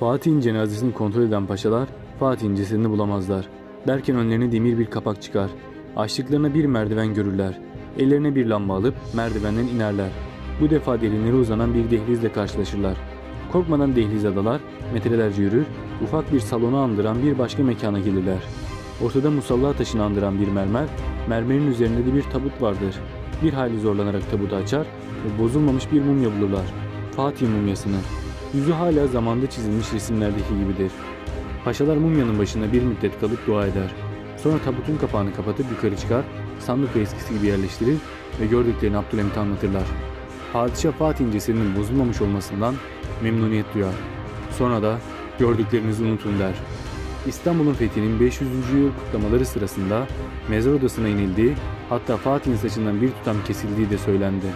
Fatih'in cenazesini kontrol eden paşalar Fatih'in cesedini bulamazlar. Derken önlerine demir bir kapak çıkar. Açtıklarına bir merdiven görürler. Ellerine bir lamba alıp merdivenden inerler. Bu defa derinlere uzanan bir dehlizle karşılaşırlar. Korkmadan dehlize dalar, metrelerce yürür, ufak bir salonu andıran bir başka mekana gelirler. Ortada musalla taşını andıran bir mermer, mermerin üzerinde de bir tabut vardır. Bir hayli zorlanarak tabutu açar ve bozulmamış bir mumya bulurlar. Fatih mumyasını. Yüzü hala zamanda çizilmiş resimlerdeki gibidir. Paşalar mumyanın başında bir müddet kalıp dua eder. Sonra tabutun kapağını kapatıp yukarı çıkar, sandıkla eskisi gibi yerleştirir ve gördüklerini Abdülhamit'e anlatırlar. Padişah Fatih'in cesedinin bozulmamış olmasından memnuniyet duyar. Sonra da gördüklerinizi unutun der. İstanbul'un fethinin 500. yıl kutlamaları sırasında mezar odasına inildiği hatta Fatih'in saçından bir tutam kesildiği de söylendi.